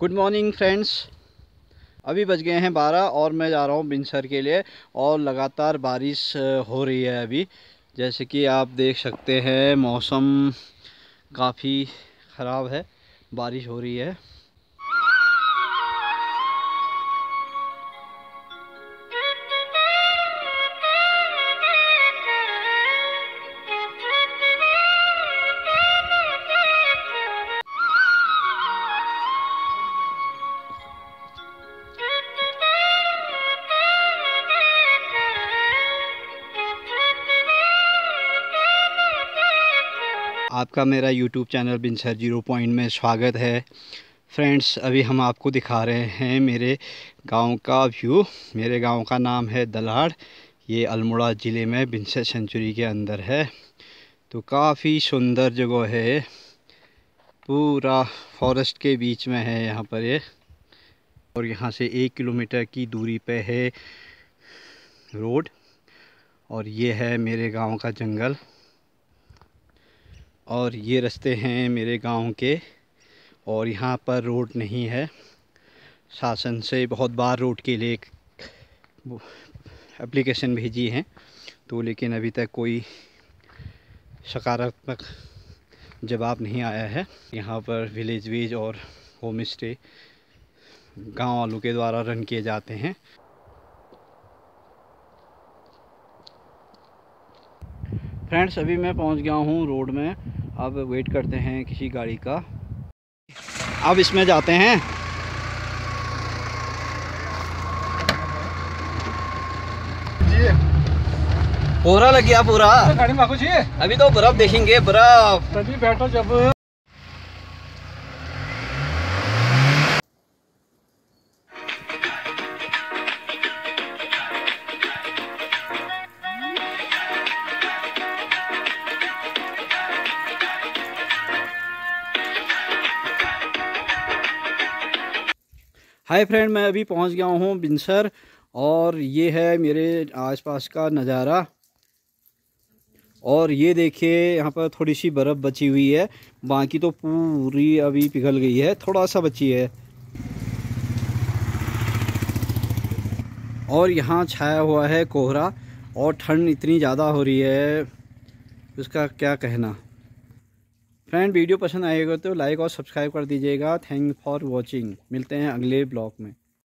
Good morning friends अभी बज गए हैं बारह और मैं जा रहा हूँ बिनसर के लिए और लगातार बारिश हो रही है अभी। जैसे कि आप देख सकते हैं, मौसम काफ़ी ख़राब है, बारिश हो रही है। आपका मेरा YouTube channel Binsar zero point में स्वागत है। फ्रेंड्स अभी हम आपको दिखा रहे हैं मेरे गाँव का व्यू मेरे गाँव का नाम है दलाड़। ये अल्मोड़ा ज़िले में बिनसर सेंचुरी के अंदर है। तो काफ़ी सुंदर जगह है। पूरा फॉरेस्ट के बीच में है यहाँ पर ये। और यहाँ से एक किलोमीटर की दूरी पे है रोड। और ये है मेरे गाँव का जंगल। और ये रास्ते हैं मेरे गाँव के और यहाँ पर रोड नहीं है। शासन से बहुत बार रोड के लिए एप्लीकेशन भेजी हैं तो लेकिन अभी तक कोई सकारात्मक जवाब नहीं आया है। यहाँ पर विलेज वेज और होम स्टे गाँव वालों के द्वारा रन किए जाते हैं। फ्रेंड्स अभी मैं पहुँच गया हूँ रोड में। अब वेट करते हैं किसी गाड़ी का। अब इसमें जाते हैं। पूरा लग गया पूरा। अभी तो बर्फ़ देखेंगे बर्फ़। तभी बैठो जब। हाय फ्रेंड, मैं अभी पहुँच गया हूँ बिनसर और ये है मेरे आसपास का नज़ारा। और ये देखिए, यहाँ पर थोड़ी सी बर्फ़ बची हुई है। बाकी तो पूरी अभी पिघल गई है, थोड़ा सा बची है। और यहाँ छाया हुआ है कोहरा और ठंड इतनी ज़्यादा हो रही है, उसका क्या कहना? फ्रेंड वीडियो पसंद आएगा तो लाइक और सब्सक्राइब कर दीजिएगा। थैंक फॉर वॉचिंग मिलते हैं अगले ब्लॉग में।